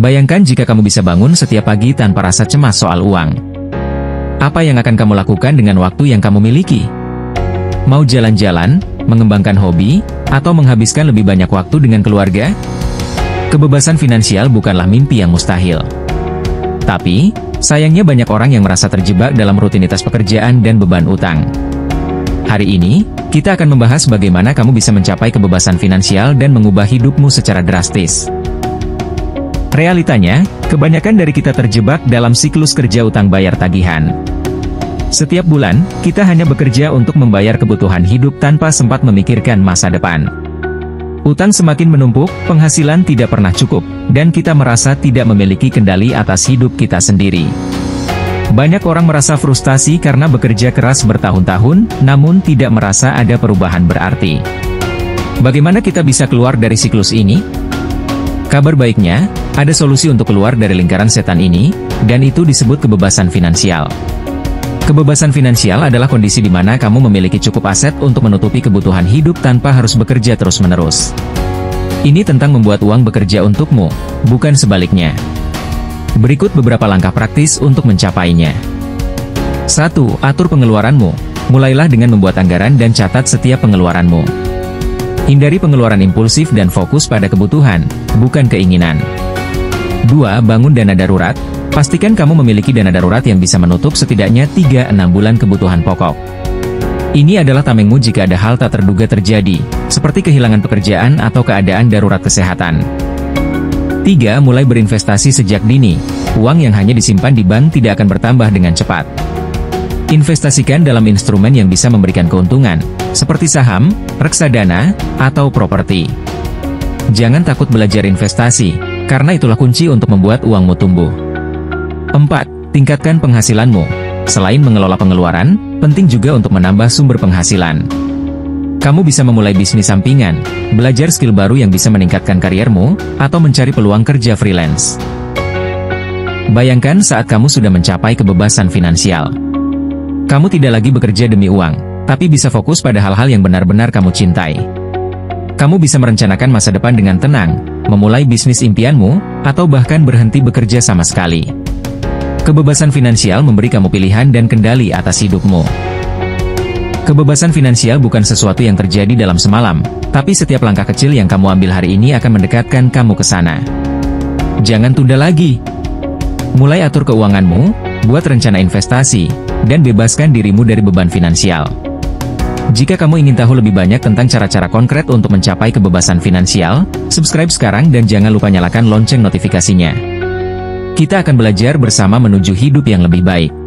Bayangkan jika kamu bisa bangun setiap pagi tanpa rasa cemas soal uang. Apa yang akan kamu lakukan dengan waktu yang kamu miliki? Mau jalan-jalan, mengembangkan hobi, atau menghabiskan lebih banyak waktu dengan keluarga? Kebebasan finansial bukanlah mimpi yang mustahil. Tapi, sayangnya banyak orang yang merasa terjebak dalam rutinitas pekerjaan dan beban utang. Hari ini, kita akan membahas bagaimana kamu bisa mencapai kebebasan finansial dan mengubah hidupmu secara drastis. Realitanya, kebanyakan dari kita terjebak dalam siklus kerja utang bayar tagihan. Setiap bulan, kita hanya bekerja untuk membayar kebutuhan hidup tanpa sempat memikirkan masa depan. Utang semakin menumpuk, penghasilan tidak pernah cukup, dan kita merasa tidak memiliki kendali atas hidup kita sendiri. Banyak orang merasa frustasi karena bekerja keras bertahun-tahun, namun tidak merasa ada perubahan berarti. Bagaimana kita bisa keluar dari siklus ini? Kabar baiknya, ada solusi untuk keluar dari lingkaran setan ini, dan itu disebut kebebasan finansial. Kebebasan finansial adalah kondisi di mana kamu memiliki cukup aset untuk menutupi kebutuhan hidup tanpa harus bekerja terus-menerus. Ini tentang membuat uang bekerja untukmu, bukan sebaliknya. Berikut beberapa langkah praktis untuk mencapainya. 1. Atur pengeluaranmu. Mulailah dengan membuat anggaran dan catat setiap pengeluaranmu. Hindari pengeluaran impulsif dan fokus pada kebutuhan, bukan keinginan. 2. Bangun dana darurat. Pastikan kamu memiliki dana darurat yang bisa menutup setidaknya 3-6 bulan kebutuhan pokok. Ini adalah tamengmu jika ada hal tak terduga terjadi, seperti kehilangan pekerjaan atau keadaan darurat kesehatan. 3. Mulai berinvestasi sejak dini. Uang yang hanya disimpan di bank tidak akan bertambah dengan cepat. Investasikan dalam instrumen yang bisa memberikan keuntungan, seperti saham, reksadana, atau properti. Jangan takut belajar investasi, karena itulah kunci untuk membuat uangmu tumbuh. 4. Tingkatkan penghasilanmu. Selain mengelola pengeluaran, penting juga untuk menambah sumber penghasilan. Kamu bisa memulai bisnis sampingan, belajar skill baru yang bisa meningkatkan kariermu, atau mencari peluang kerja freelance. Bayangkan saat kamu sudah mencapai kebebasan finansial. Kamu tidak lagi bekerja demi uang, tapi bisa fokus pada hal-hal yang benar-benar kamu cintai. Kamu bisa merencanakan masa depan dengan tenang, memulai bisnis impianmu, atau bahkan berhenti bekerja sama sekali. Kebebasan finansial memberi kamu pilihan dan kendali atas hidupmu. Kebebasan finansial bukan sesuatu yang terjadi dalam semalam, tapi setiap langkah kecil yang kamu ambil hari ini akan mendekatkan kamu ke sana. Jangan tunda lagi. Mulai atur keuanganmu, buat rencana investasi, dan bebaskan dirimu dari beban finansial. Jika kamu ingin tahu lebih banyak tentang cara-cara konkret untuk mencapai kebebasan finansial, subscribe sekarang dan jangan lupa nyalakan lonceng notifikasinya. Kita akan belajar bersama menuju hidup yang lebih baik.